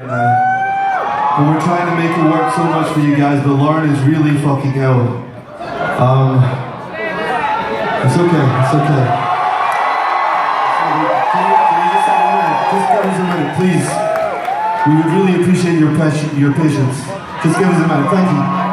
And uh, we're trying to make it work so much for you guys, but Lauren is really fucking out. Um, it's okay, it's okay. Can you, can you just a minute? Just give us a minute, please. We would really appreciate your, passion, your patience. Just give us a minute, thank you.